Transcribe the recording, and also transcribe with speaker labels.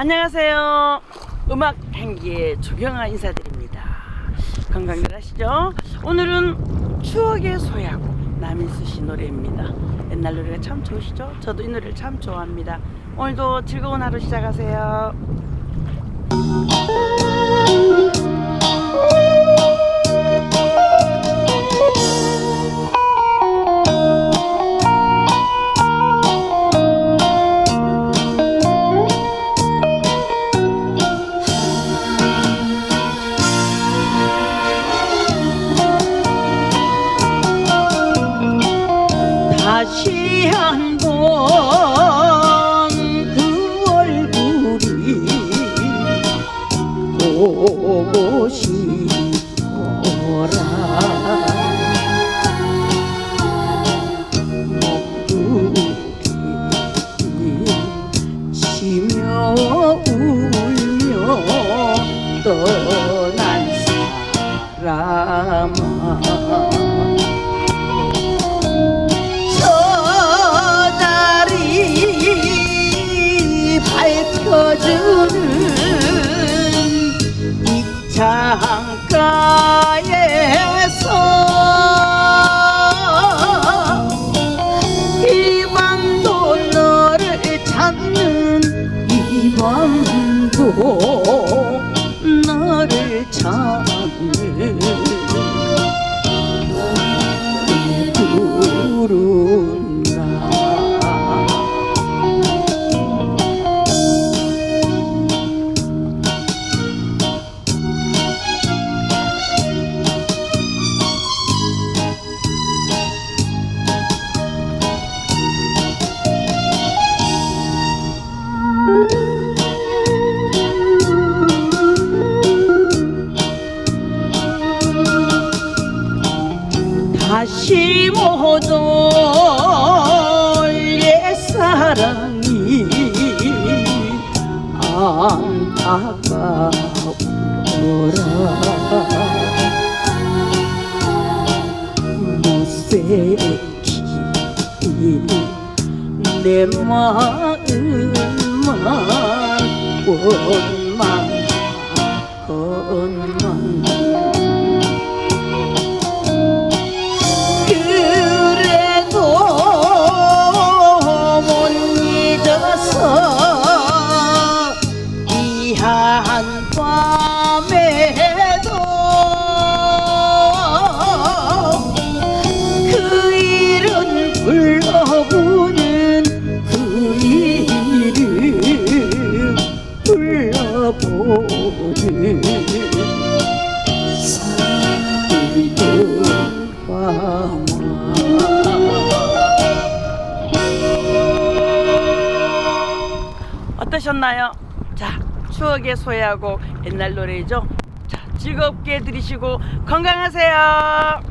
Speaker 1: 안녕하세요. 음악 향기의 조경아 인사드립니다. 건강들 하시죠? 오늘은 추억의 소야고 남인수 씨 노래입니다. 옛날 노래가 참 좋으시죠? 저도 이 노래를 참 좋아합니다. 오늘도 즐거운 하루 시작하세요. 다시 그 얼굴이 보고 싶어라? 목두리 치며 울며 떠 밤도 너를 찾는 못올 옛사랑이 안타까워라. 무색히 내 마음만 원만 건만 밤에도 그 이름 불러보는 그 이름 불러보는 어떠셨나요? 자, 추억의 소야곡 옛날 노래죠? 자, 즐겁게 들으시고 건강하세요.